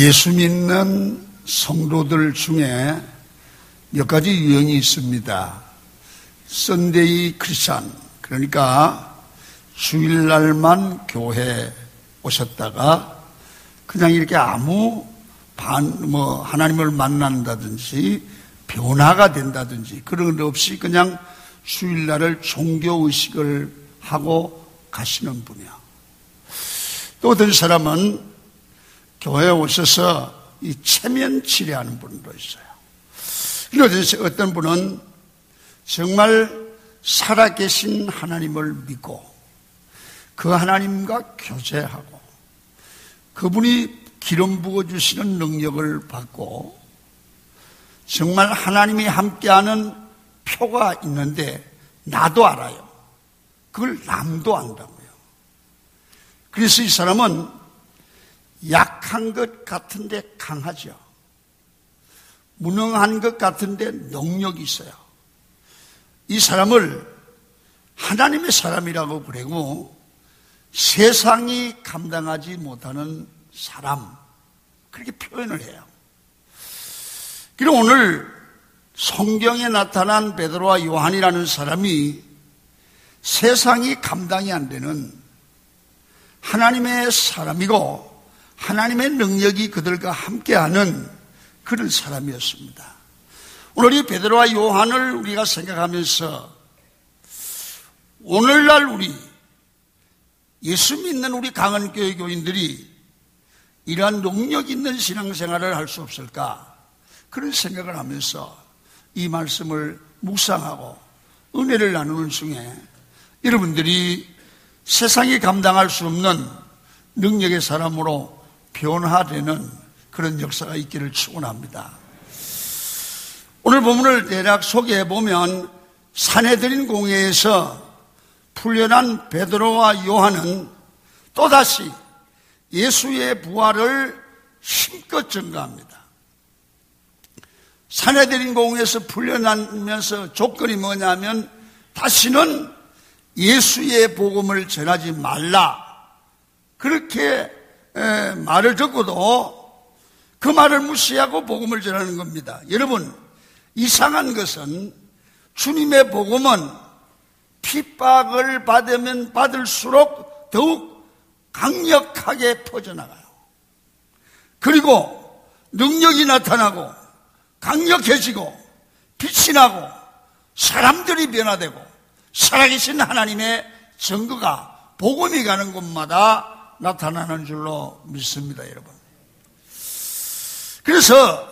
예수 믿는 성도들 중에 몇 가지 유형이 있습니다. 썬데이 크리스찬, 그러니까 주일날만 교회 오셨다가 그냥 이렇게 아무 반, 뭐, 하나님을 만난다든지 변화가 된다든지 그런 것 없이 그냥 주일날을 종교의식을 하고 가시는 분이야. 또 어떤 사람은 교회에 오셔서 이 체면 치료하는 분도 있어요. 그리고 어떤 분은 정말 살아계신 하나님을 믿고 그 하나님과 교제하고 그분이 기름 부어주시는 능력을 받고 정말 하나님이 함께하는 표가 있는데 나도 알아요. 그걸 남도 안다고요. 그래서 이 사람은 약한 것 같은데 강하죠. 무능한 것 같은데 능력이 있어요. 이 사람을 하나님의 사람이라고 부르고 세상이 감당하지 못하는 사람 그렇게 표현을 해요. 그리고 오늘 성경에 나타난 베드로와 요한이라는 사람이 세상이 감당이 안 되는 하나님의 사람이고 하나님의 능력이 그들과 함께하는 그런 사람이었습니다. 오늘 이 베드로와 요한을 우리가 생각하면서 오늘날 우리 예수 믿는 우리 강은교회 교인들이 이러한 능력 있는 신앙생활을 할 수 없을까 그런 생각을 하면서 이 말씀을 묵상하고 은혜를 나누는 중에 여러분들이 세상이 감당할 수 없는 능력의 사람으로 변화되는 그런 역사가 있기를 축원합니다. 오늘 본문을 대략 소개해 보면 사내들인 공회에서 풀려난 베드로와 요한은 또다시 예수의 부활을 힘껏 증가합니다. 사내들인 공회에서 풀려나면서 조건이 뭐냐면 다시는 예수의 복음을 전하지 말라. 그렇게 말을 듣고도 그 말을 무시하고 복음을 전하는 겁니다. 여러분, 이상한 것은 주님의 복음은 핍박을 받으면 받을수록 더욱 강력하게 퍼져나가요. 그리고 능력이 나타나고 강력해지고 빛이 나고 사람들이 변화되고 살아계신 하나님의 증거가 복음이 가는 곳마다 나타나는 줄로 믿습니다, 여러분. 그래서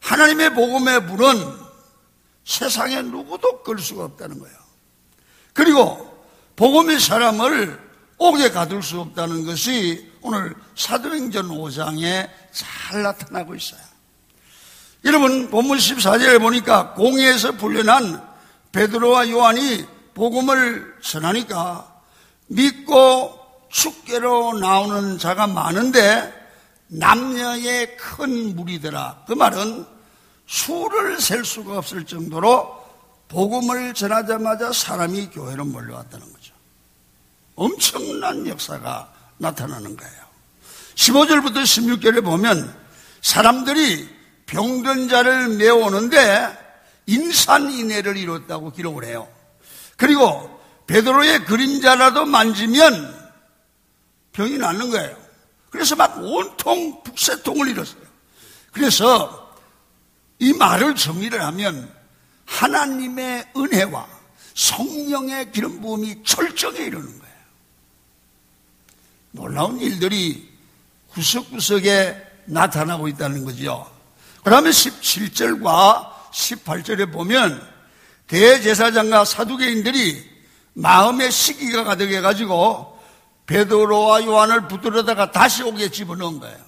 하나님의 복음의 불은 세상에 누구도 끌 수가 없다는 거예요. 그리고 복음의 사람을 옥에 가둘 수 없다는 것이 오늘 사도행전 5장에 잘 나타나고 있어요. 여러분 본문 14절에 보니까 공회에서 불려난 베드로와 요한이 복음을 전하니까 믿고 축계로 나오는 자가 많은데 남녀의 큰 무리더라. 그 말은 수를 셀 수가 없을 정도로 복음을 전하자마자 사람이 교회로 몰려왔다는 거죠. 엄청난 역사가 나타나는 거예요. 15절부터 16절에 보면 사람들이 병든 자를 메워오는데 인산인해를 이뤘다고 기록을 해요. 그리고 베드로의 그림자라도 만지면 병이 낫는 거예요. 그래서 막 온통 북새통을 잃었어요. 그래서 이 말을 정리를 하면 하나님의 은혜와 성령의 기름 부음이 철저하게 이루는 거예요. 놀라운 일들이 구석구석에 나타나고 있다는 거죠. 그러면 17절과 18절에 보면 대제사장과 사두개인들이 마음의 시기가 가득해가지고 베드로와 요한을 붙들어다가 다시 옥에 집어넣은 거예요.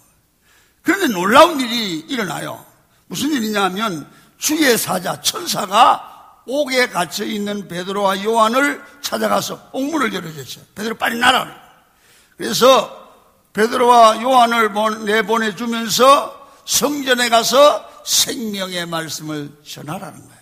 그런데 놀라운 일이 일어나요. 무슨 일이냐면 주의 사자 천사가 옥에 갇혀 있는 베드로와 요한을 찾아가서 옥문을 열어줬어요. 베드로 빨리 나라. 그래서 베드로와 요한을 내보내 주면서 성전에 가서 생명의 말씀을 전하라는 거예요.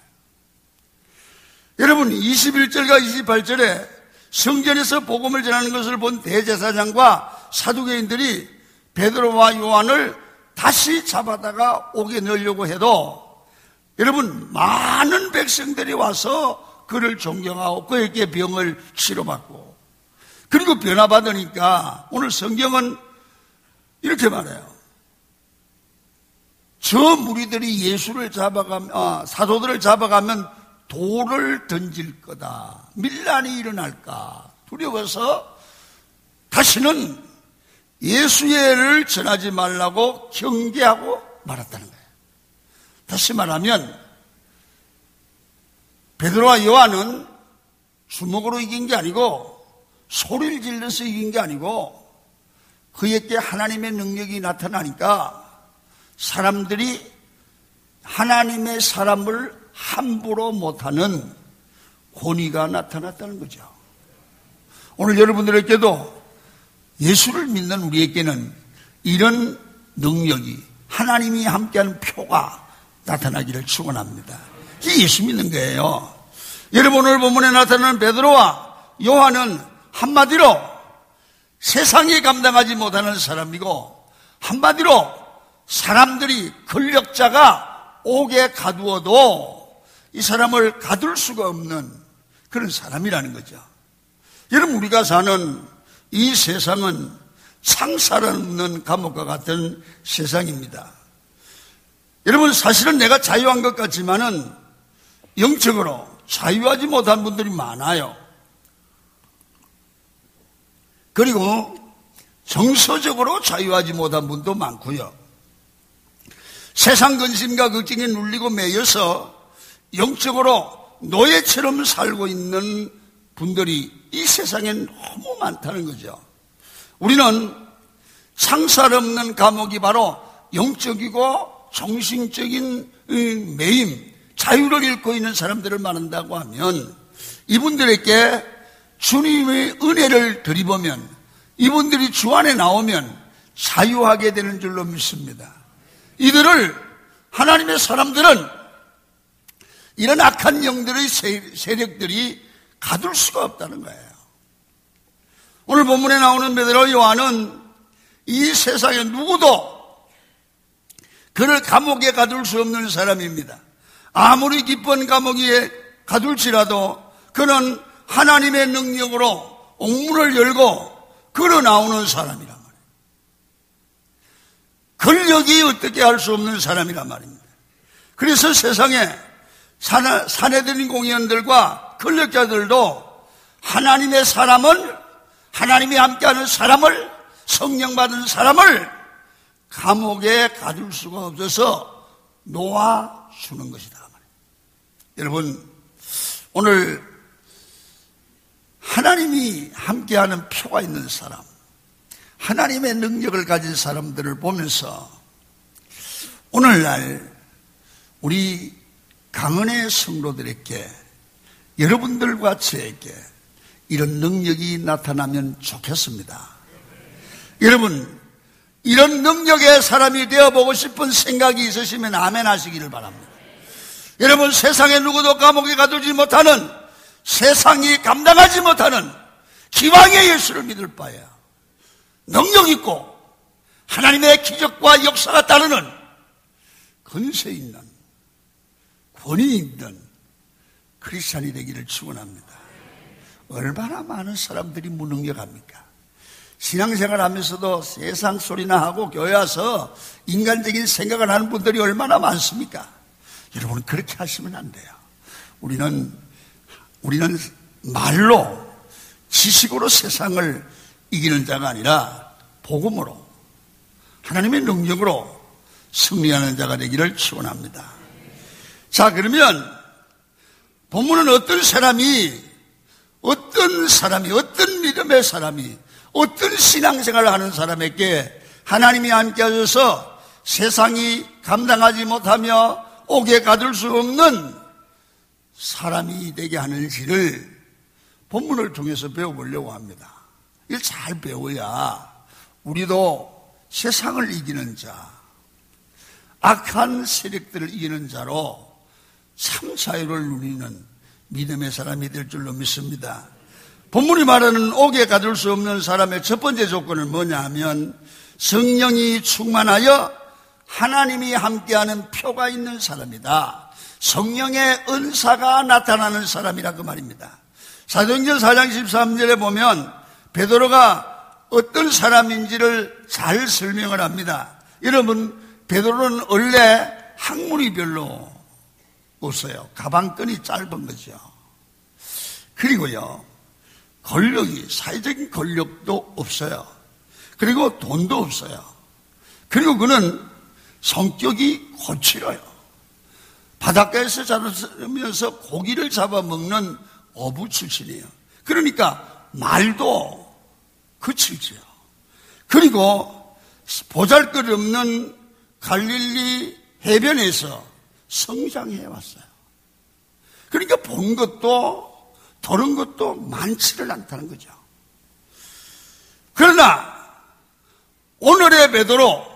여러분 21절과 28절에 성전에서 복음을 전하는 것을 본 대제사장과 사두개인들이 베드로와 요한을 다시 잡아다가 오게 넣으려고 해도 여러분 많은 백성들이 와서 그를 존경하고 그에게 병을 치료받고 그리고 변화받으니까 오늘 성경은 이렇게 말해요. 저 무리들이 예수를 잡아가면 아, 사도들을 잡아가면 돌을 던질 거다. 밀란이 일어날까 두려워서 다시는 예수의를 전하지 말라고 경계하고 말았다는 거예요. 다시 말하면 베드로와 요한은 주먹으로 이긴 게 아니고 소리를 질러서 이긴 게 아니고 그에게 하나님의 능력이 나타나니까 사람들이 하나님의 사람을 함부로 못하는 권위가 나타났다는 거죠. 오늘 여러분들에게도 예수를 믿는 우리에게는 이런 능력이 하나님이 함께하는 표가 나타나기를 축원합니다. 이게 예수 믿는 거예요. 여러분 오늘 본문에 나타나는 베드로와 요한은 한마디로 세상이 감당하지 못하는 사람이고 한마디로 사람들이 권력자가 옥에 가두어도 이 사람을 가둘 수가 없는 그런 사람이라는 거죠. 여러분 우리가 사는 이 세상은 없는 감옥과 같은 세상입니다. 여러분 사실은 내가 자유한 것 같지만은 영적으로 자유하지 못한 분들이 많아요. 그리고 정서적으로 자유하지 못한 분도 많고요. 세상 근심과 걱정에 눌리고 매여서 영적으로 노예처럼 살고 있는 분들이 이 세상에 너무 많다는 거죠. 우리는 상살 없는 감옥이 바로 영적이고 정신적인 매임, 자유를 잃고 있는 사람들을 말한다고 하면 이분들에게 주님의 은혜를 드리보면 이분들이 주 안에 나오면 자유하게 되는 줄로 믿습니다. 이들을 하나님의 사람들은 이런 악한 영들의 세력들이 가둘 수가 없다는 거예요. 오늘 본문에 나오는 베드로 요한은 이 세상에 누구도 그를 감옥에 가둘 수 없는 사람입니다. 아무리 기쁜 감옥에 가둘지라도 그는 하나님의 능력으로 옥문을 열고 걸어 나오는 사람이란 말이에요. 권력이 어떻게 할 수 없는 사람이란 말입니다. 그래서 세상에 사내들인 공연들과 권력자들도 하나님의 사람을 하나님이 함께하는 사람을 성령 받은 사람을 감옥에 가둘 수가 없어서 놓아 주는 것이다. 여러분 오늘 하나님이 함께하는 표가 있는 사람, 하나님의 능력을 가진 사람들을 보면서 오늘날 우리 강은의 성도들에게 여러분들과 저에게 이런 능력이 나타나면 좋겠습니다. 여러분, 이런 능력의 사람이 되어보고 싶은 생각이 있으시면 아멘 하시기를 바랍니다. 여러분, 세상에 누구도 감옥에 가두지 못하는 세상이 감당하지 못하는 기왕의 예수를 믿을 바야 능력 있고 하나님의 기적과 역사가 따르는 근세 있는 권위 있는 크리스찬이 되기를 축원합니다. 얼마나 많은 사람들이 무능력합니까? 신앙생활 하면서도 세상 소리나 하고 교회 와서 인간적인 생각을 하는 분들이 얼마나 많습니까? 여러분 그렇게 하시면 안 돼요. 우리는 우리는 말로 지식으로 세상을 이기는 자가 아니라 복음으로 하나님의 능력으로 승리하는 자가 되기를 축원합니다. 자 그러면 본문은 어떤 사람이 어떤 사람이 어떤 믿음의 사람이 어떤 신앙생활을 하는 사람에게 하나님이 함께 하셔서 세상이 감당하지 못하며 옥에 가둘 수 없는 사람이 되게 하는지를 본문을 통해서 배워보려고 합니다. 이걸 잘 배워야 우리도 세상을 이기는 자, 악한 세력들을 이기는 자로 참 자유를 누리는 믿음의 사람이 될 줄로 믿습니다. 본문이 말하는 옥에 가둘 수 없는 사람의 첫 번째 조건은 뭐냐 하면 성령이 충만하여 하나님이 함께하는 표가 있는 사람이다. 성령의 은사가 나타나는 사람이라 그 말입니다. 사도행전 4장 13절에 보면 베드로가 어떤 사람인지를 잘 설명을 합니다. 여러분 베드로는 원래 학문이 별로 없어요. 가방끈이 짧은 거죠. 그리고요 권력이 사회적인 권력도 없어요. 그리고 돈도 없어요. 그리고 그는 성격이 거칠어요. 바닷가에서 자라면서 고기를 잡아먹는 어부 출신이에요. 그러니까 말도 거칠지요. 그리고 보잘 것 없는 갈릴리 해변에서 성장해 왔어요. 그러니까 본 것도 들은 것도 많지를 않다는 거죠. 그러나 오늘의 베드로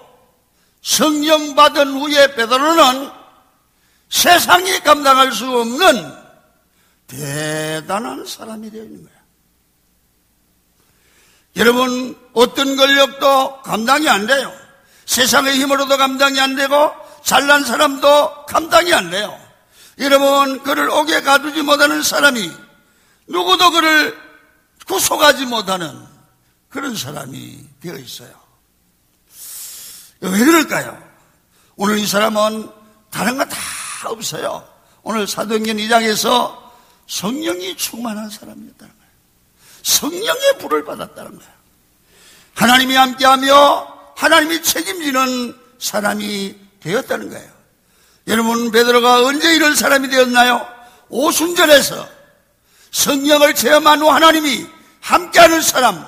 성령 받은 후에 베드로는 세상이 감당할 수 없는 대단한 사람이 되어 있는 거예요. 여러분 어떤 권력도 감당이 안 돼요. 세상의 힘으로도 감당이 안 되고 잘난 사람도 감당이 안 돼요. 여러분 그를 옥에 가두지 못하는 사람이 누구도 그를 구속하지 못하는 그런 사람이 되어 있어요. 왜 그럴까요? 오늘 이 사람은 다른 거 다 없어요. 오늘 사도행전 2장에서 성령이 충만한 사람이었다는 거예요. 성령의 불을 받았다는 거예요. 하나님이 함께하며 하나님이 책임지는 사람이 되었다는 거예요. 여러분 베드로가 언제 이런 사람이 되었나요? 오순절에서 성령을 체험한 후 하나님이 함께하는 사람,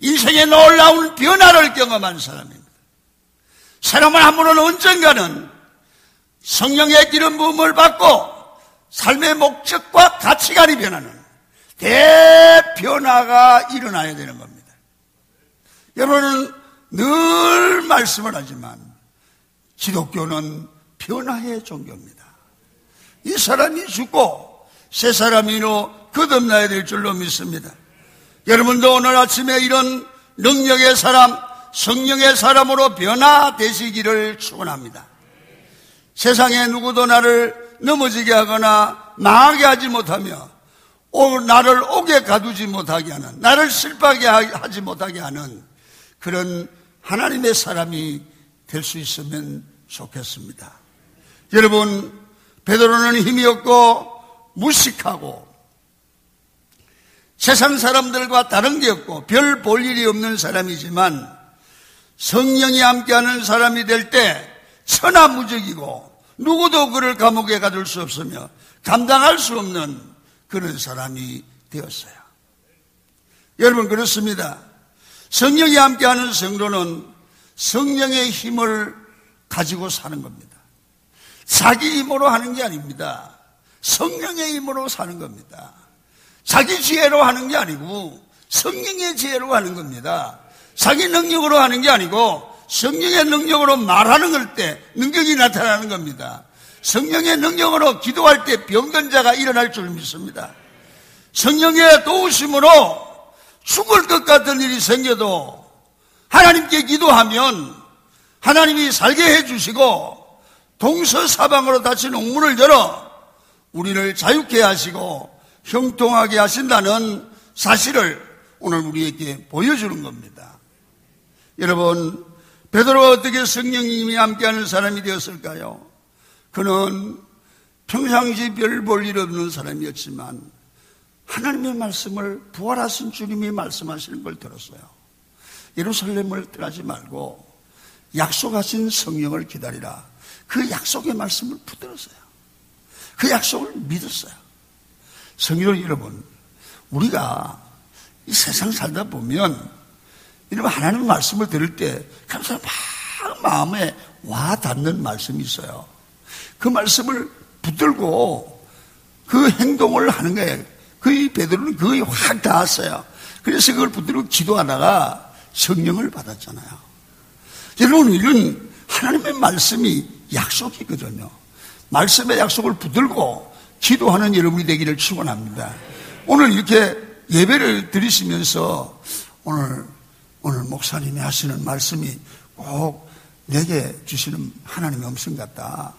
인생의 놀라운 변화를 경험한 사람입니다. 사람은 한 번은 언젠가는 성령의 기름 부음을 받고 삶의 목적과 가치관이 변하는 대변화가 일어나야 되는 겁니다. 여러분은 늘 말씀을 하지만 기독교는 변화의 종교입니다. 이 사람이 죽고 새 사람이로 거듭나야 될 줄로 믿습니다. 여러분도 오늘 아침에 이런 능력의 사람, 성령의 사람으로 변화되시기를 축원합니다. 세상에 누구도 나를 넘어지게 하거나 망하게 하지 못하며 나를 옥에 가두지 못하게 하는 나를 슬퍼하게 하지 못하게 하는 그런 하나님의 사람이 될 수 있으면 좋겠습니다. 여러분 베드로는 힘이 없고 무식하고 세상 사람들과 다른 게 없고 별 볼 일이 없는 사람이지만 성령이 함께하는 사람이 될 때 천하무적이고 누구도 그를 감옥에 가둘 수 없으며 감당할 수 없는 그런 사람이 되었어요. 여러분 그렇습니다. 성령이 함께하는 성도는 성령의 힘을 가지고 사는 겁니다. 자기 힘으로 하는 게 아닙니다. 성령의 힘으로 사는 겁니다. 자기 지혜로 하는 게 아니고 성령의 지혜로 하는 겁니다. 자기 능력으로 하는 게 아니고 성령의 능력으로 말하는 걸 때 능력이 나타나는 겁니다. 성령의 능력으로 기도할 때 병든 자가 일어날 줄 믿습니다. 성령의 도우심으로 죽을 것 같은 일이 생겨도 하나님께 기도하면 하나님이 살게 해주시고 동서사방으로 닫힌 옥문을 열어 우리를 자유케 하시고 형통하게 하신다는 사실을 오늘 우리에게 보여주는 겁니다. 여러분, 베드로가 어떻게 성령님이 함께하는 사람이 되었을까요? 그는 평상시 별 볼 일 없는 사람이었지만 하나님의 말씀을 부활하신 주님이 말씀하시는 걸 들었어요. 예루살렘을 떠나지 말고 약속하신 성령을 기다리라. 그 약속의 말씀을 붙들었어요. 그 약속을 믿었어요. 성령 여러분, 우리가 이 세상 살다 보면 이러면 하나님 말씀을 들을 때 감사히 막 마음에 와 닿는 말씀이 있어요. 그 말씀을 붙들고 그 행동을 하는 거예요. 거의 베드로는 거의 확 닿았어요. 그래서 그걸 붙들고 기도하다가 성령을 받았잖아요. 여러분 이런 하나님의 말씀이 약속이거든요. 말씀의 약속을 붙들고 기도하는 여러분이 되기를 축원합니다. 오늘 이렇게 예배를 드리시면서 오늘 오늘 목사님이 하시는 말씀이 꼭 내게 주시는 하나님의 음성 같다.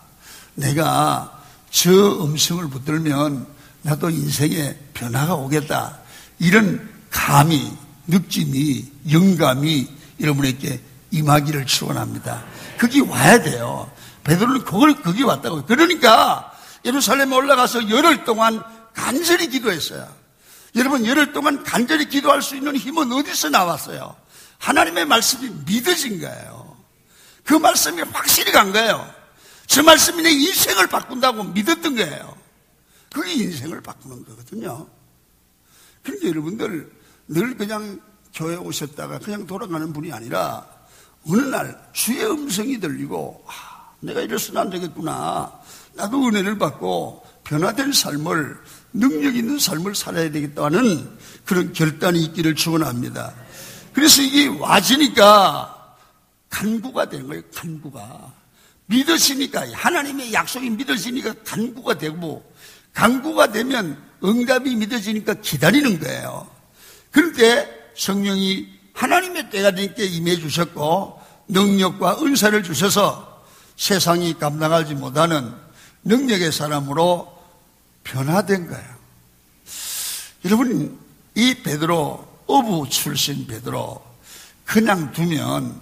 내가 저 음성을 붙들면 나도 인생에 변화가 오겠다. 이런 감이, 느낌이, 영감이 여러분에게 임하기를 축원합니다. 그게 와야 돼요. 베드로는 그걸 거기 왔다고. 그러니까 예루살렘에 올라가서 열흘 동안 간절히 기도했어요. 여러분 열흘 동안 간절히 기도할 수 있는 힘은 어디서 나왔어요? 하나님의 말씀이 믿어진 거예요. 그 말씀이 확실히 간 거예요. 저 말씀이 내 인생을 바꾼다고 믿었던 거예요. 그게 인생을 바꾸는 거거든요. 그러니까 여러분들 늘 그냥 교회 오셨다가 그냥 돌아가는 분이 아니라 어느 날 주의 음성이 들리고 아, 내가 이래서는 안 되겠구나. 나도 은혜를 받고 변화된 삶을 능력 있는 삶을 살아야 되겠다는 그런 결단이 있기를 축원합니다. 그래서 이게 와지니까 간구가 되는 거예요. 간구가 믿으시니까 하나님의 약속이 믿으시니까 간구가 되고 간구가 되면 응답이 믿어지니까 기다리는 거예요. 때 성령이 하나님의 때가 되니까 임해 주셨고 능력과 은사를 주셔서 세상이 감당하지 못하는 능력의 사람으로 변화된 거예요. 여러분 이 베드로 어부 출신 베드로 그냥 두면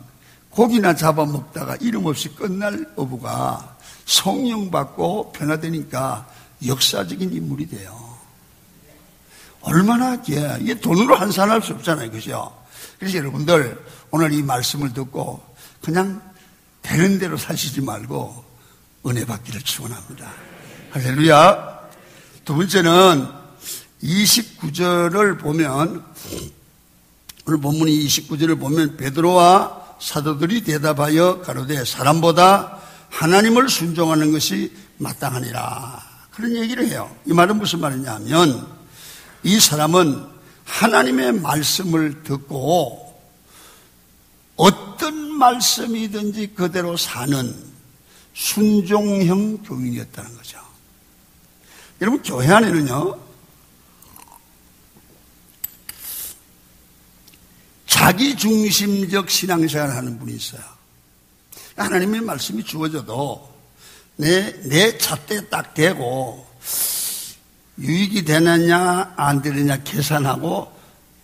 고기나 잡아먹다가 이름 없이 끝날 어부가 성령 받고 변화되니까 역사적인 인물이 돼요. 얼마나 예, 이게 돈으로 환산할 수 없잖아요, 그죠? 그래서 여러분들 오늘 이 말씀을 듣고 그냥 되는 대로 사시지 말고 은혜 받기를 축원합니다. 할렐루야. 두 번째는 29절을 보면 오늘 본문이 29절을 보면 베드로와 사도들이 대답하여 가로되 사람보다 하나님을 순종하는 것이 마땅하니라. 그런 얘기를 해요. 이 말은 무슨 말이냐면 이 사람은 하나님의 말씀을 듣고 말씀이든지 그대로 사는 순종형 교인이었다는 거죠. 여러분, 교회 안에는요, 자기 중심적 신앙생활 하는 분이 있어요. 하나님의 말씀이 주어져도 내, 내 잣대 딱 대고 유익이 되느냐 안 되느냐 계산하고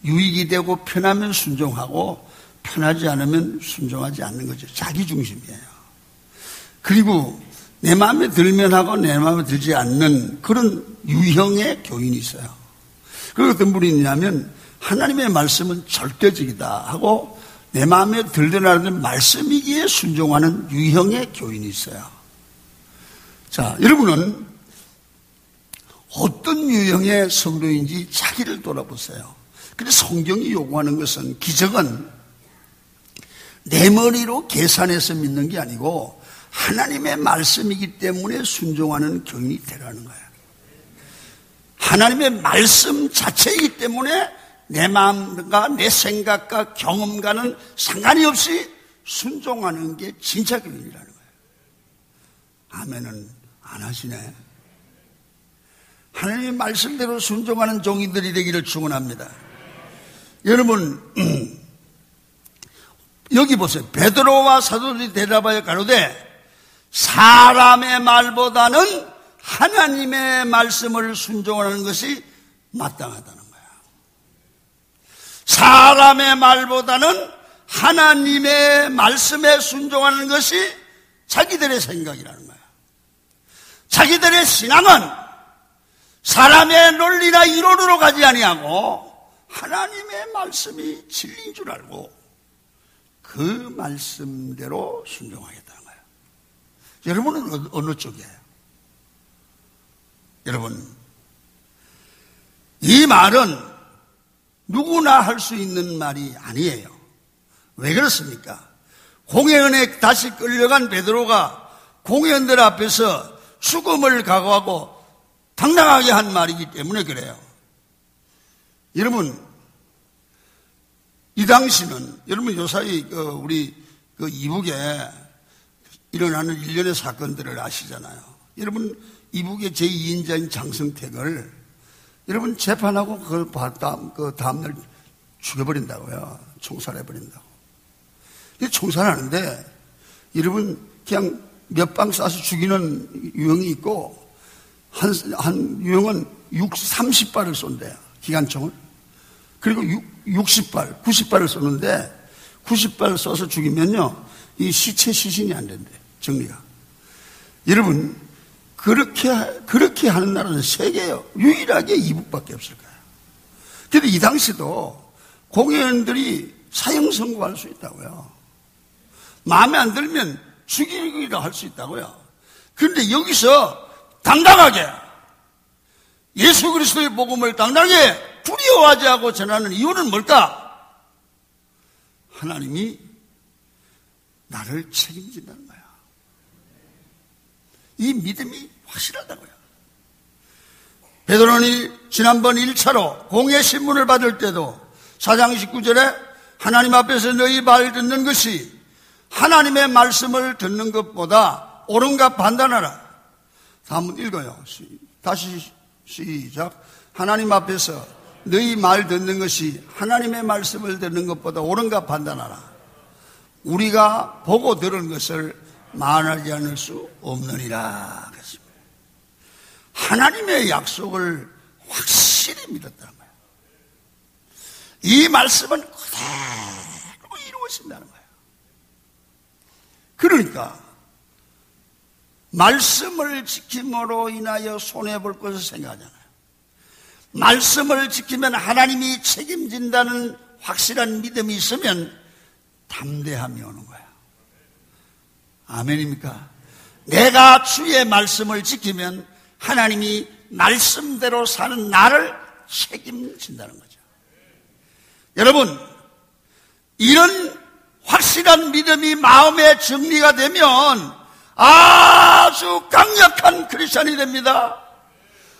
유익이 되고 편하면 순종하고 편하지 않으면 순종하지 않는 거죠. 자기 중심이에요. 그리고 내 마음에 들면 하고 내 마음에 들지 않는 그런 유형의 교인이 있어요. 그 어떤 분이 있냐면 하나님의 말씀은 절대적이다 하고 내 마음에 들더라도 말씀이기에 순종하는 유형의 교인이 있어요. 자, 여러분은 어떤 유형의 성도인지 자기를 돌아보세요. 근데 성경이 요구하는 것은 기적은 내 머리로 계산해서 믿는 게 아니고 하나님의 말씀이기 때문에 순종하는 교인이 되라는 거예요. 하나님의 말씀 자체이기 때문에 내 마음과 내 생각과 경험과는 상관이 없이 순종하는 게 진짜 교인이라는 거예요. 아멘은 안 하시네. 하나님의 말씀대로 순종하는 종인들이 되기를 축원합니다. 여러분 여기 보세요. 베드로와 사도들이 대답하여 가로되 사람의 말보다는 하나님의 말씀을 순종하는 것이 마땅하다는 거야. 사람의 말보다는 하나님의 말씀에 순종하는 것이 자기들의 생각이라는 거야. 자기들의 신앙은 사람의 논리나 이론으로 가지 아니하고 하나님의 말씀이 진리인 줄 알고 그 말씀대로 순종하겠다는 거예요. 여러분은 어느 쪽이에요? 여러분, 이 말은 누구나 할 수 있는 말이 아니에요. 왜 그렇습니까? 공회원에 다시 끌려간 베드로가 공회원들 앞에서 죽음을 각오하고 당당하게 한 말이기 때문에 그래요. 여러분, 이 당시는, 여러분 요사이 그 우리 그 이북에 일어나는 일련의 사건들을 아시잖아요. 여러분, 이북의 제2인자인 장성택을 여러분 재판하고 그걸 다음, 그 다음날 죽여버린다고요. 총살해버린다고. 총살하는데 여러분, 그냥 몇 방 쏴서 죽이는 유형이 있고, 한, 한 유형은 60, 30발을 쏜대요. 기관총을. 그리고 60, 발 90발을 쏘는데, 90발 쏴서 죽이면요, 이 시체 시신이 안 된대요. 정리가. 여러분, 그렇게, 그렇게 하는 나라는 세계에 유일하게 이북밖에 없을 거예요. 근데 이 당시도 공연들이 사형 선고할 수 있다고요. 마음에 안 들면 죽이기도 할수 있다고요. 그런데 여기서 당당하게 예수 그리스도의 복음을 당당하게 두려워하지 않고 전하는 이유는 뭘까? 하나님이 나를 책임진다는 거야. 이 믿음이 확실하다고요. 베드로니 지난번 1차로 공예 신문을 받을 때도 사장 19절에 하나님 앞에서 너희 말 듣는 것이 하나님의 말씀을 듣는 것보다 옳은가 판단하라. 한번 읽어요. 다시 시작. 하나님 앞에서 너희 말 듣는 것이 하나님의 말씀을 듣는 것보다 옳은가 판단하라. 우리가 보고 들은 것을 말하지 않을 수 없느니라. 하나님의 약속을 확실히 믿었다는 거예요. 이 말씀은 그대로 이루어진다는 거예요. 그러니까 말씀을 지킴으로 인하여 손해볼 것을 생각하잖아요. 말씀을 지키면 하나님이 책임진다는 확실한 믿음이 있으면 담대함이 오는 거야. 아멘입니까? 내가 주의 말씀을 지키면 하나님이 말씀대로 사는 나를 책임진다는 거죠. 여러분, 이런 확실한 믿음이 마음에 정리가 되면 아주 강력한 크리스천이 됩니다.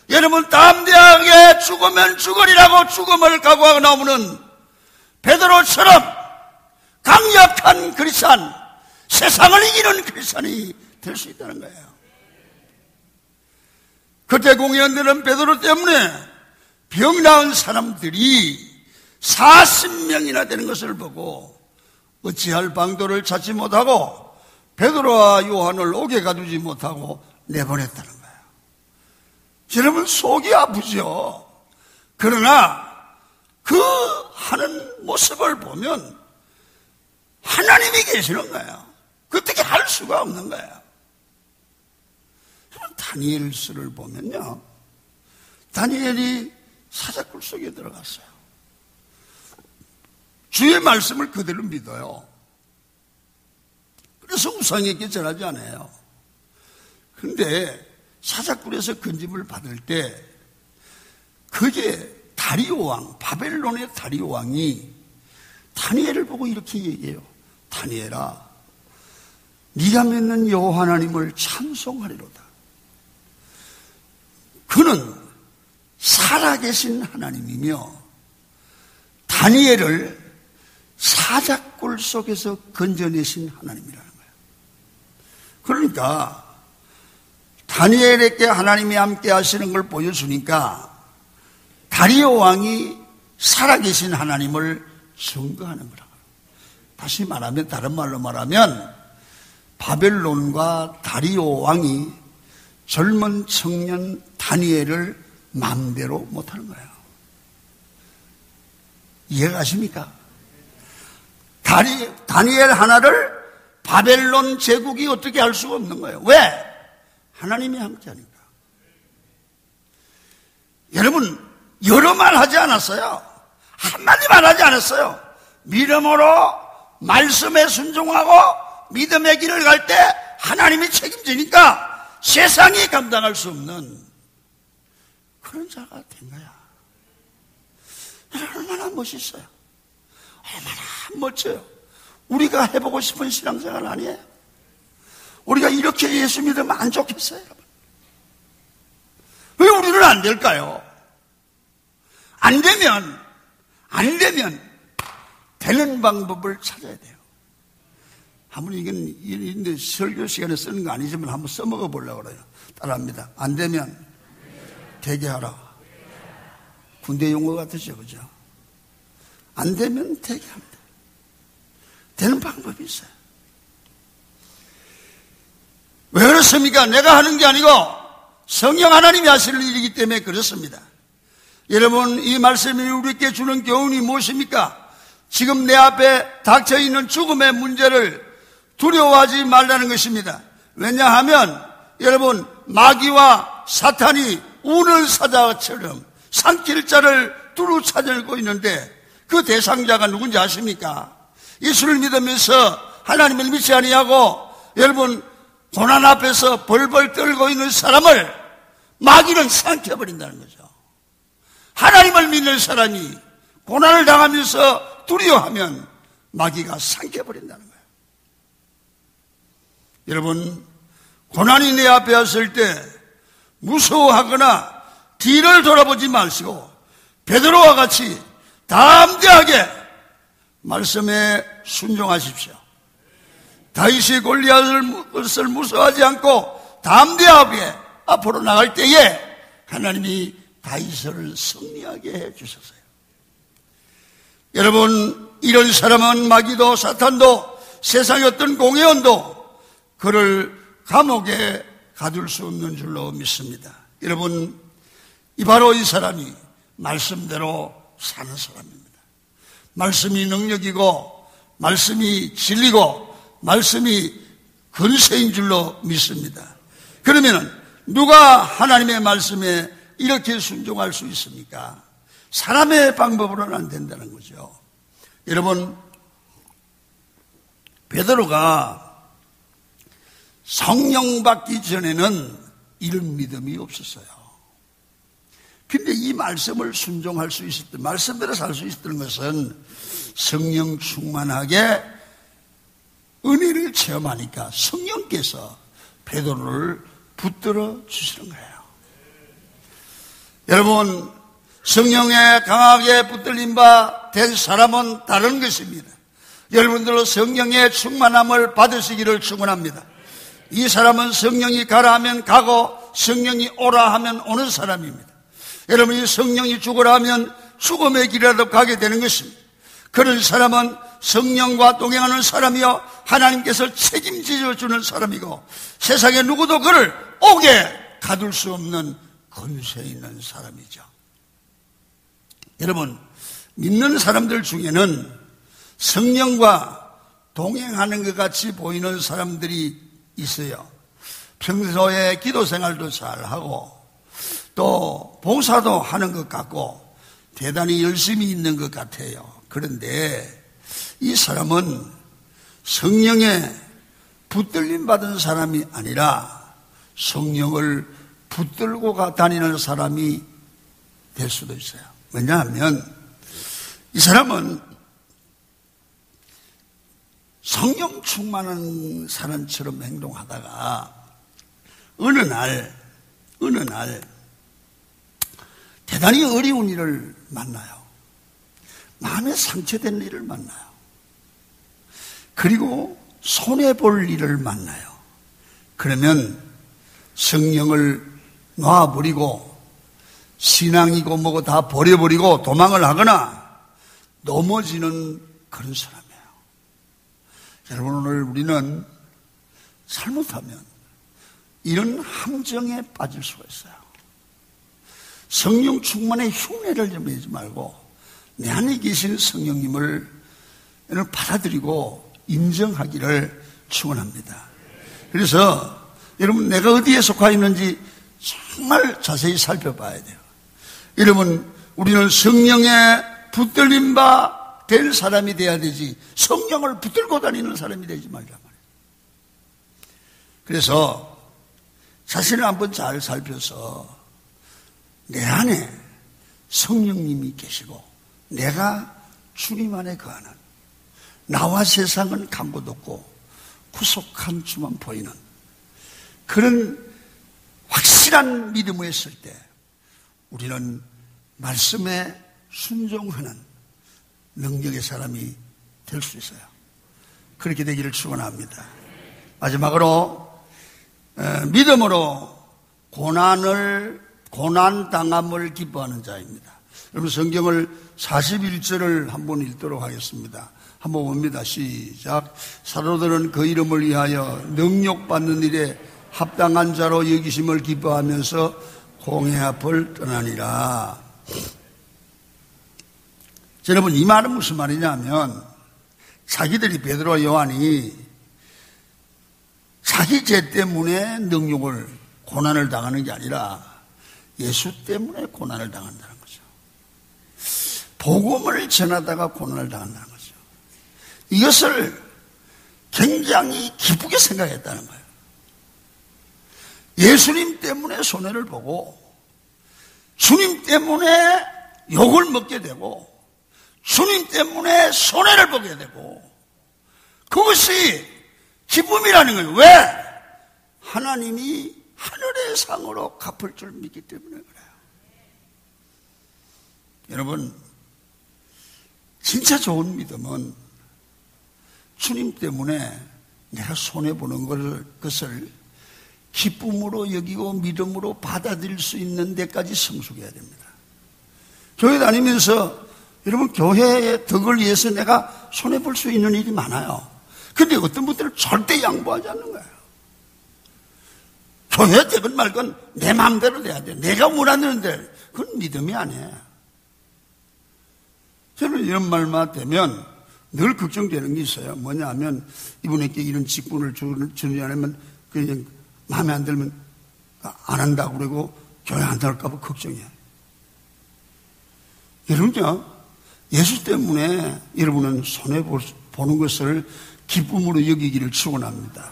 여러분 담대하게 죽으면 죽으리라고 죽음을 각오하고 나오는 베드로처럼 강력한 크리스천, 세상을 이기는 크리스천이 될 수 있다는 거예요. 그때 공연들은 베드로 때문에 병 나은 사람들이 40명이나 되는 것을 보고 어찌할 방도를 찾지 못하고 베드로와 요한을 옥에 가두지 못하고 내보냈다는. 여러분 속이 아프죠. 그러나 그 하는 모습을 보면 하나님이 계시는 거예요. 그 어떻게 할 수가 없는 거예요. 다니엘서를 보면요. 다니엘이 사자굴 속에 들어갔어요. 주의 말씀을 그대로 믿어요. 그래서 우상에게 전하지 않아요. 그런데 사자굴에서 근집을 받을 때 그게 다리오 왕, 바벨론의 다리오 왕이 다니엘을 보고 이렇게 얘기해요. 다니엘아, 네가 믿는 여호와 하나님을 찬송하리로다. 그는 살아계신 하나님이며 다니엘을 사자굴 속에서 건져내신 하나님이라는 거예요. 그러니까 다니엘에게 하나님이 함께 하시는 걸 보여주니까 다리오 왕이 살아계신 하나님을 증거하는 거라. 다시 말하면 다른 말로 말하면 바벨론과 다리오 왕이 젊은 청년 다니엘을 마음대로 못하는 거예요. 이해가 가십니까? 다니엘 하나를 바벨론 제국이 어떻게 할 수가 없는 거예요. 왜? 하나님이 함께 하니까. 여러분, 여러 말 하지 않았어요. 한마디 말 하지 않았어요. 믿음으로 말씀에 순종하고 믿음의 길을 갈 때 하나님이 책임지니까 세상이 감당할 수 없는 그런 자가 된 거야. 얼마나 멋있어요. 얼마나 멋져요. 우리가 해보고 싶은 신앙생활 아니에요? 우리가 이렇게 예수 믿으면 안 좋겠어요, 여러분? 왜 우리는 안 될까요? 안 되면, 안 되면, 되는 방법을 찾아야 돼요. 한번 이건, 인데 설교 시간에 쓰는 거 아니지만 한번 써먹어 보려고 그래요. 따라합니다. 안 되면, 되게 하라. 군대 용어 같으죠, 그죠? 안 되면 되게 합니다. 되는 방법이 있어요. 왜 그렇습니까? 내가 하는 게 아니고 성령 하나님이 하실 일이기 때문에 그렇습니다. 여러분, 이 말씀이 우리께 주는 교훈이 무엇입니까? 지금 내 앞에 닥쳐 있는 죽음의 문제를 두려워하지 말라는 것입니다. 왜냐하면 여러분 마귀와 사탄이 우는 사자처럼 산길 자를 두루 찾아내고 있는데 그 대상자가 누군지 아십니까? 예수를 믿으면서 하나님을 믿지 아니하고 여러분 고난 앞에서 벌벌 떨고 있는 사람을 마귀는 삼켜버린다는 거죠. 하나님을 믿는 사람이 고난을 당하면서 두려워하면 마귀가 삼켜버린다는 거예요. 여러분 고난이 내 앞에 왔을 때 무서워하거나 뒤를 돌아보지 마시고 베드로와 같이 담대하게 말씀에 순종하십시오. 다윗이 골리앗을 무서워하지 않고 담대하게 앞으로 나갈 때에 하나님이 다윗을 승리하게 해 주셨어요. 여러분 이런 사람은 마귀도 사탄도 세상의 어떤 공회원도 그를 감옥에 가둘 수 없는 줄로 믿습니다. 여러분, 이 바로 이 사람이 말씀대로 사는 사람입니다. 말씀이 능력이고, 말씀이 진리고, 말씀이 근세인 줄로 믿습니다. 그러면 누가 하나님의 말씀에 이렇게 순종할 수 있습니까? 사람의 방법으로는 안 된다는 거죠. 여러분, 베드로가 성령 받기 전에는 이런 믿음이 없었어요. 근데 이 말씀을 순종할 수 있었던, 말씀대로 살 수 있었던 것은 성령 충만하게 은혜를 체험하니까 성령께서 베드로를 붙들어 주시는 거예요. 여러분, 성령에 강하게 붙들린 바 된 사람은 다른 것입니다. 여러분들로 성령의 충만함을 받으시기를 축원합니다. 이 사람은 성령이 가라 하면 가고 성령이 오라 하면 오는 사람입니다. 여러분이 성령이 죽으라 하면 죽음의 길이라도 가게 되는 것입니다. 그런 사람은 성령과 동행하는 사람이요 하나님께서 책임져 주는 사람이고 세상에 누구도 그를 오게 가둘 수 없는 권세 있는 사람이죠. 여러분 믿는 사람들 중에는 성령과 동행하는 것 같이 보이는 사람들이 있어요. 평소에 기도 생활도 잘 하고 또 봉사도 하는 것 같고 대단히 열심히 있는 것 같아요. 그런데 이 사람은 성령에 붙들림 받은 사람이 아니라 성령을 붙들고 다니는 사람이 될 수도 있어요. 왜냐하면 이 사람은 성령 충만한 사람처럼 행동하다가 어느 날, 어느 날 대단히 어려운 일을 만나요. 마음에 상처된 일을 만나요. 그리고 손해볼 일을 만나요. 그러면 성령을 놔버리고 신앙이고 뭐고 다 버려버리고 도망을 하거나 넘어지는 그런 사람. 여러분 오늘 우리는 잘못하면 이런 함정에 빠질 수가 있어요. 성령 충만의 흉내를 좀 내지 말고 내 안에 계신 성령님을 받아들이고 인정하기를 축원합니다. 그래서 여러분 내가 어디에 속하 있는지 정말 자세히 살펴봐야 돼요. 여러분 우리는 성령에 붙들린 바될 사람이 돼야 되지 성령을 붙들고 다니는 사람이 되지 말란. 그래서 자신을 한번 잘 살펴서 내 안에 성령님이 계시고 내가 주님 안에 거하는 나와 세상은 간곳 없고 구속한 주만 보이는 그런 확실한 믿음을 했을 때 우리는 말씀에 순종하는 능력의 사람이 될 수 있어요. 그렇게 되기를 축원합니다. 마지막으로 믿음으로 고난을 고난 당함을 기뻐하는 자입니다. 여러분 성경을 41절을 한번 읽도록 하겠습니다. 한번 봅니다. 시작. 사도들은 그 이름을 위하여 능력받는 일에 합당한 자로 여기심을 기뻐하면서 공의 앞을 떠나니라. 여러분 이 말은 무슨 말이냐면 자기들이 베드로와 요한이 자기 죄 때문에 능욕을 고난을 당하는 게 아니라 예수 때문에 고난을 당한다는 거죠. 복음을 전하다가 고난을 당한다는 거죠. 이것을 굉장히 기쁘게 생각했다는 거예요. 예수님 때문에 손해를 보고 주님 때문에 욕을 먹게 되고 주님 때문에 손해를 보게 되고 그것이 기쁨이라는 거예요. 왜? 하나님이 하늘의 상으로 갚을 줄 믿기 때문에 그래요. 여러분, 진짜 좋은 믿음은 주님 때문에 내가 손해보는 것을 기쁨으로 여기고 믿음으로 받아들일 수 있는 데까지 성숙해야 됩니다. 교회 다니면서 여러분 교회의 덕을 위해서 내가 손해볼 수 있는 일이 많아요. 근데 어떤 분들은 절대 양보하지 않는 거예요. 교회 되건 말건 내 마음대로 돼야 돼. 내가 원하는데 그건 믿음이 아니에요. 저는 이런 말만 되면 늘 걱정되는 게 있어요. 뭐냐 하면 이분에게 이런 직분을 주느냐 하면 그냥 마음에 안 들면 안 한다고 그러고 교회 안 나올까봐 걱정이에요. 여러분요, 예수 때문에 여러분은 손해보는 것을 기쁨으로 여기기를 축원합니다.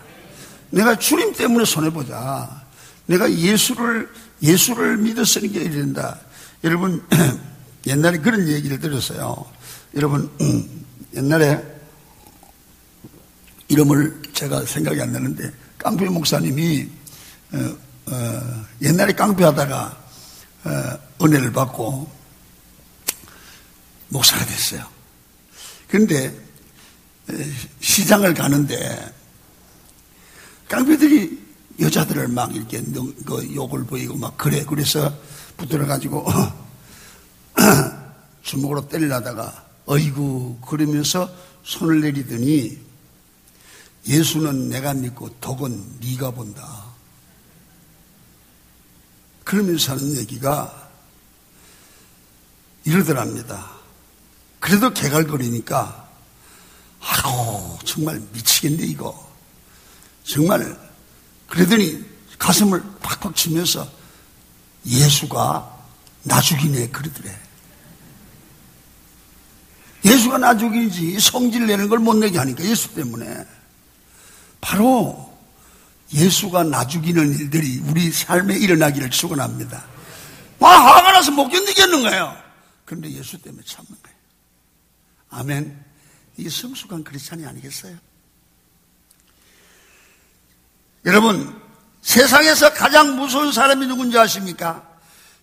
내가 주님 때문에 손해보자. 내가 예수를, 예수를 쓰는 게 된다. 여러분, 옛날에 그런 얘기를 들었어요. 여러분, 옛날에 이름을 제가 생각이 안 나는데, 깡패 목사님이, 어, 어, 옛날에 깡패 하다가, 어, 은혜를 받고, 목사가 됐어요. 그런데, 시장을 가는데, 깡패들이 여자들을 막 이렇게 그 욕을 보이고 막 그래. 그래서 붙들어가지고 주먹으로 때리려다가 어이구 그러면서 손을 내리더니 예수는 내가 믿고 독은 네가 본다. 그러면서 하는 얘기가 이러더랍니다. 그래도 개갈거리니까 아우 정말 미치겠네 이거. 정말 그러더니 가슴을 팍팍 치면서 예수가 나 죽이네 그러더래. 예수가 나 죽이지 성질 내는 걸 못 내게 하니까 예수 때문에 바로 예수가 나 죽이는 일들이 우리 삶에 일어나기를 축원합니다. 막 화가 나서 못 견디겠는 거예요. 그런데 예수 때문에 참는 거예요. 아멘. 이게 성숙한 크리스찬이 아니겠어요? 여러분, 세상에서 가장 무서운 사람이 누군지 아십니까?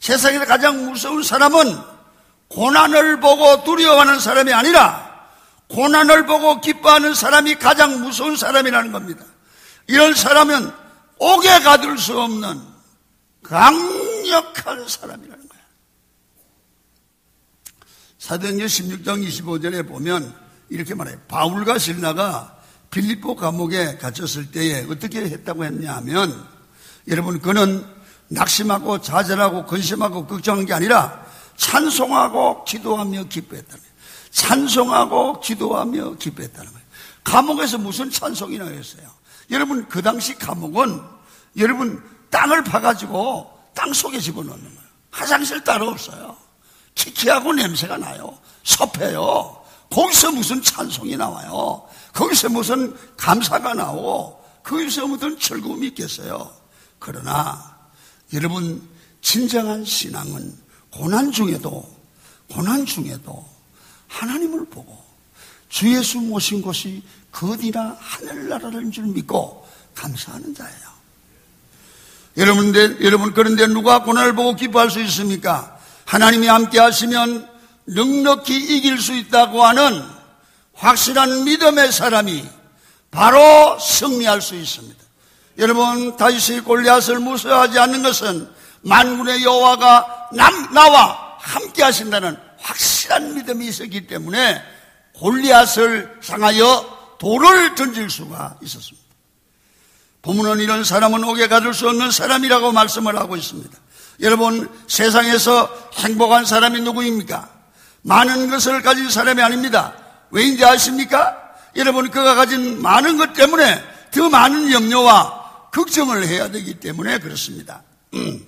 세상에서 가장 무서운 사람은 고난을 보고 두려워하는 사람이 아니라 고난을 보고 기뻐하는 사람이 가장 무서운 사람이라는 겁니다. 이런 사람은 옥에 가둘 수 없는 강력한 사람이라는 거예요. 사도행전 16장 25절에 보면 이렇게 말해요. 바울과 신라가 빌립보 감옥에 갇혔을 때에 어떻게 했다고 했냐 하면 여러분 그는 낙심하고 좌절하고 근심하고 걱정한 게 아니라 찬송하고 기도하며 기뻐했다는 거예요. 찬송하고 기도하며 기뻐했다는 거예요. 감옥에서 무슨 찬송이나 했어요. 여러분 그 당시 감옥은 여러분 땅을 파가지고 땅 속에 집어넣는 거예요. 화장실 따로 없어요. 키키하고 냄새가 나요. 섭해요. 거기서 무슨 찬송이 나와요. 거기서 무슨 감사가 나오고 거기서 무슨 즐거움이 있겠어요. 그러나 여러분 진정한 신앙은 고난 중에도 고난 중에도 하나님을 보고 주 예수 모신 곳이 그 어디나 하늘나라를 줄 믿고 감사하는 자예요. 여러분, 여러분 그런데 누가 고난을 보고 기뻐할 수 있습니까? 하나님이 함께 하시면 넉넉히 이길 수 있다고 하는 확실한 믿음의 사람이 바로 승리할 수 있습니다. 여러분 다윗이 골리앗을 무서워하지 않는 것은 만군의 여호와가 나와 함께 하신다는 확실한 믿음이 있었기 때문에 골리앗을 향하여 돌을 던질 수가 있었습니다. 본문은 이런 사람은 옥에 가둘 수 없는 사람이라고 말씀을 하고 있습니다. 여러분, 세상에서 행복한 사람이 누구입니까? 많은 것을 가진 사람이 아닙니다. 왜인지 아십니까? 여러분, 그가 가진 많은 것 때문에 더 많은 염려와 걱정을 해야 되기 때문에 그렇습니다. 음.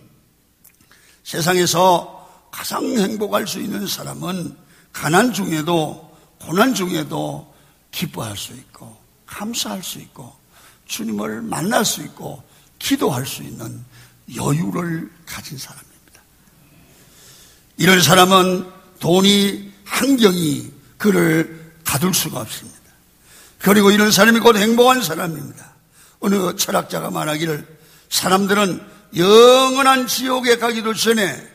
세상에서 가장 행복할 수 있는 사람은 가난 중에도 고난 중에도 기뻐할 수 있고 감사할 수 있고 주님을 만날 수 있고 기도할 수 있는 여유를 가진 사람입니다. 이런 사람은 돈이 환경이 그를 가둘 수가 없습니다. 그리고 이런 사람이 곧 행복한 사람입니다. 어느 철학자가 말하기를 사람들은 영원한 지옥에 가기도 전에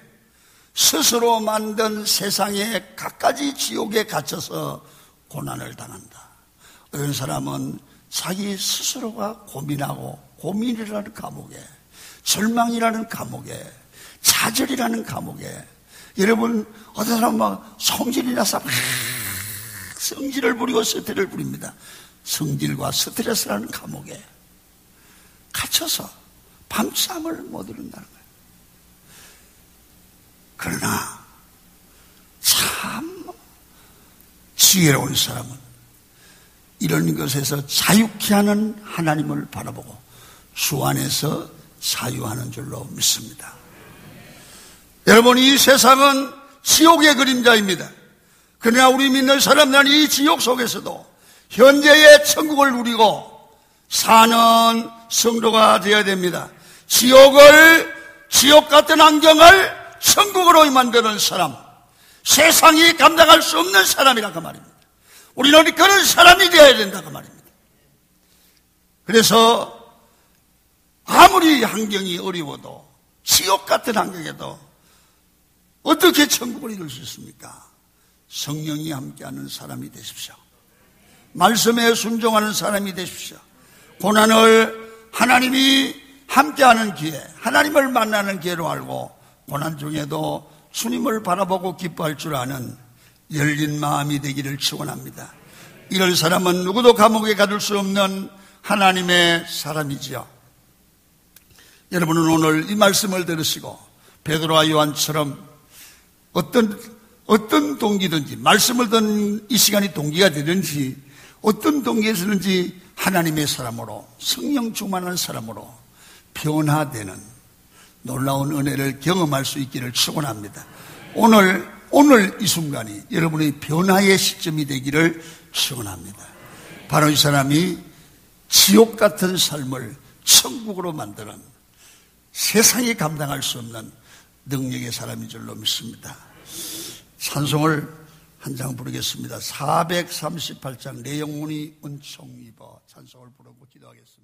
스스로 만든 세상의 갖가지 지옥에 갇혀서 고난을 당한다. 어떤 사람은 자기 스스로가 고민하고 고민이라는 감옥에 절망이라는 감옥에 좌절이라는 감옥에 여러분 어떤 사람은 막 성질이 나서 막 성질을 부리고 스트레스를 부립니다. 성질과 스트레스라는 감옥에 갇혀서 밤잠을 못 이룬다는 거예요. 그러나 참 지혜로운 사람은 이런 것에서 자유케 하는 하나님을 바라보고 주 안에서 자유하는 줄로 믿습니다. 여러분, 이 세상은 지옥의 그림자입니다. 그러나 우리 믿는 사람들은 이 지옥 속에서도 현재의 천국을 누리고 사는 성도가 되어야 됩니다. 지옥을, 지옥 같은 환경을 천국으로 만드는 사람, 세상이 감당할 수 없는 사람이라 그 말입니다. 우리는 그런 사람이 되어야 된다 그 말입니다. 그래서 아무리 환경이 어려워도 지옥 같은 환경에도 어떻게 천국을 이룰 수 있습니까? 성령이 함께하는 사람이 되십시오. 말씀에 순종하는 사람이 되십시오. 고난을 하나님이 함께하는 기회, 하나님을 만나는 기회로 알고 고난 중에도 주님을 바라보고 기뻐할 줄 아는 열린 마음이 되기를 축원합니다. 이런 사람은 누구도 감옥에 가둘 수 없는 하나님의 사람이지요. 여러분은 오늘 이 말씀을 들으시고 베드로와 요한처럼 어떤 어떤 동기든지 말씀을 듣는 이 시간이 동기가 되든지 어떤 동기에서든지 하나님의 사람으로 성령 충만한 사람으로 변화되는 놀라운 은혜를 경험할 수 있기를 축원합니다. 오늘 오늘 이 순간이 여러분의 변화의 시점이 되기를 축원합니다. 바로 이 사람이 지옥 같은 삶을 천국으로 만드는 세상이 감당할 수 없는 능력의 사람인 줄로 믿습니다. 찬송을 한 장 부르겠습니다. 438장 내 영혼이 은총 입어 찬송을 부르고 기도하겠습니다.